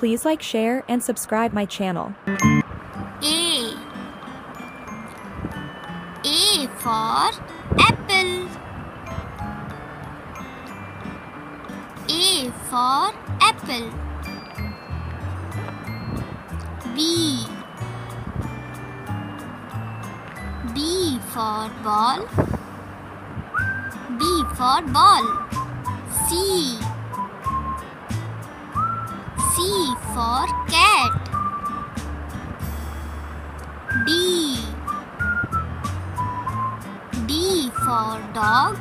Please like, share, and subscribe my channel. A. A for apple. A for apple. B. B for ball. B for ball. C. for cat. D. D for dog.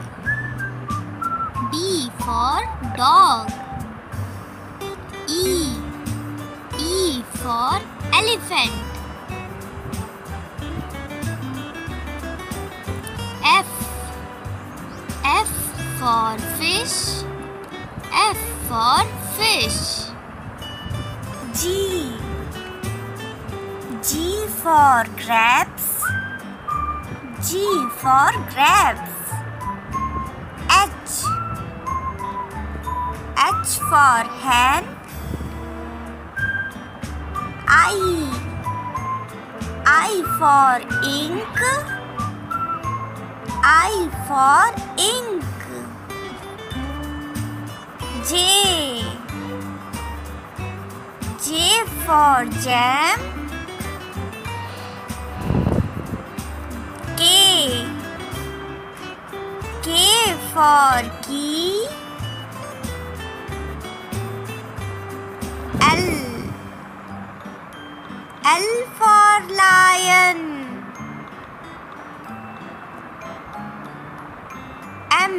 D for dog. E. E for elephant. F. F for fish. F for fish. G. G for grapes. G for grapes. H. H for hen. I. I for ink. I for ink. For jam. K. K for key. L. L for lion. M.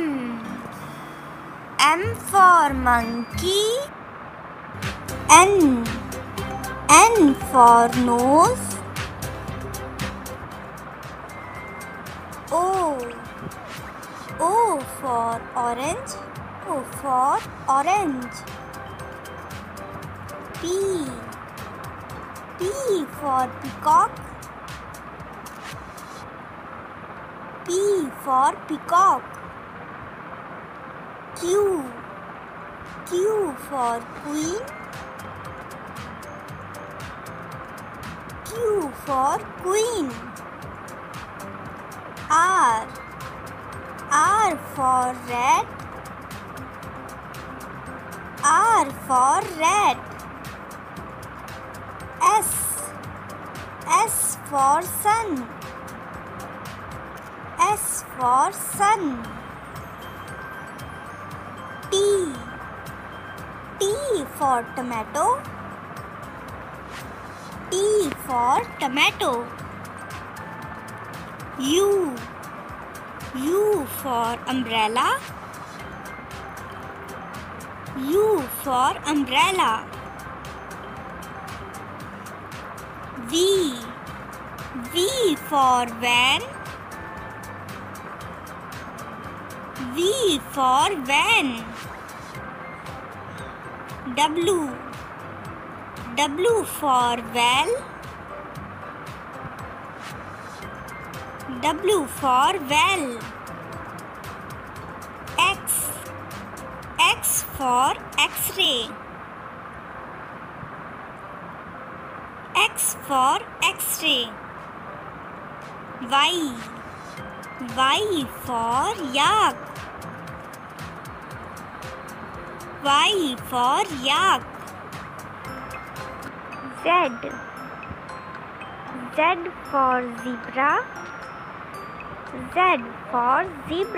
M for monkey. N. N for nose. O. O for orange. O for orange. P. P for peacock. P for peacock. Q. Q for queen. Q for queen. R. R for red. R for red. S. S for sun. S for sun. T. T for tomato. T for tomato. U. U for umbrella. U for umbrella. V. V for van. V for van. W. W for well. W for well. X. X for X-ray. X for X-ray. Y. Y for yak. Y for yak. Z. Z for zebra. Z for zebra.